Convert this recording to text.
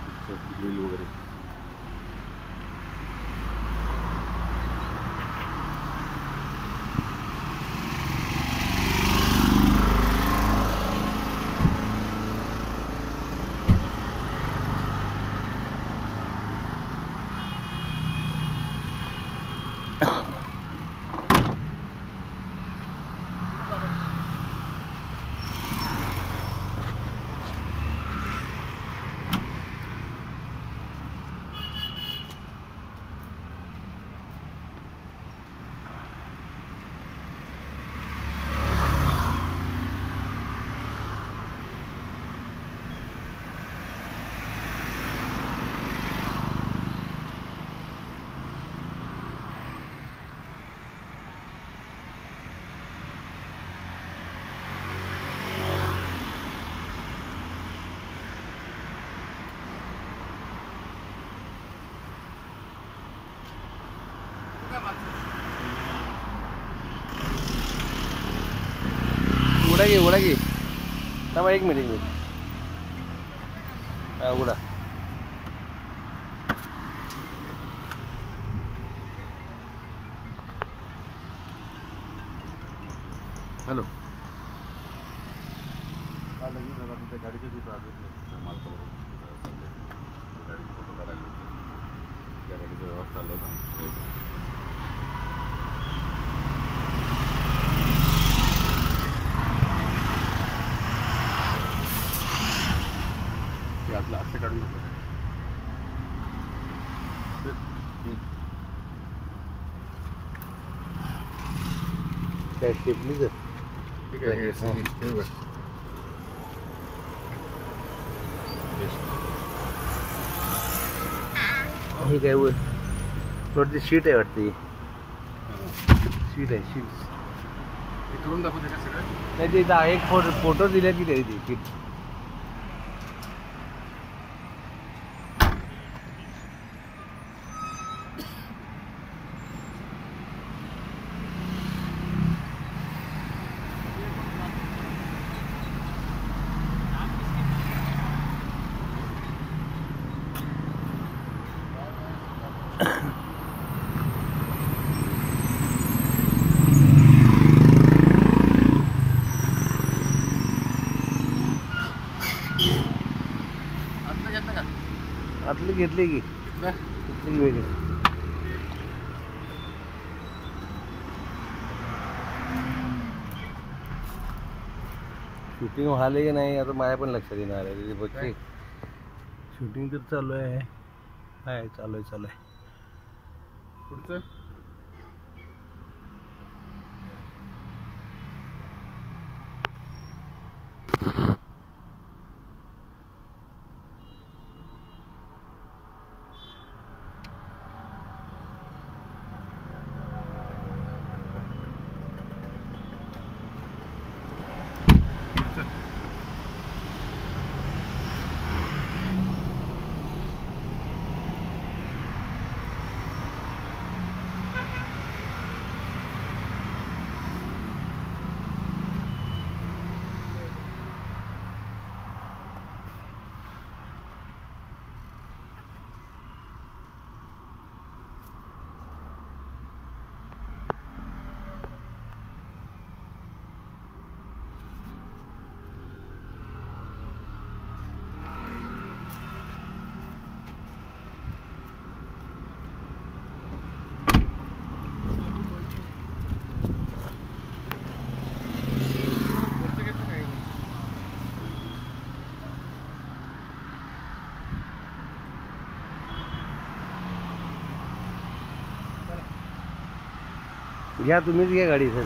Grill वगैरे उघडा घे थांबा एक मिनिट मिनिट हा उघडा हॅलो। गाडीचा व्यवस्था घेतलं काय स्टेपनीच ठीक आहे हे। काय वर वरती शीट आहे वाटते शीट आहे शीट करून दाखवते का सगळं नाही ते एक फ़ोटो दिल्या की नाही ती शीट आतलं घेतलं का? आतली घेतली की घेतली वेगळी? शूटिंग व्हायला की नाही आता माझ्या पण लक्षात येणार आहे. बघ काय? शूटिंग तर चालू आहे. आहे चालू आहे चालू आहे. पुढचं घ्या तुम्हीच घ्या गाडी सर।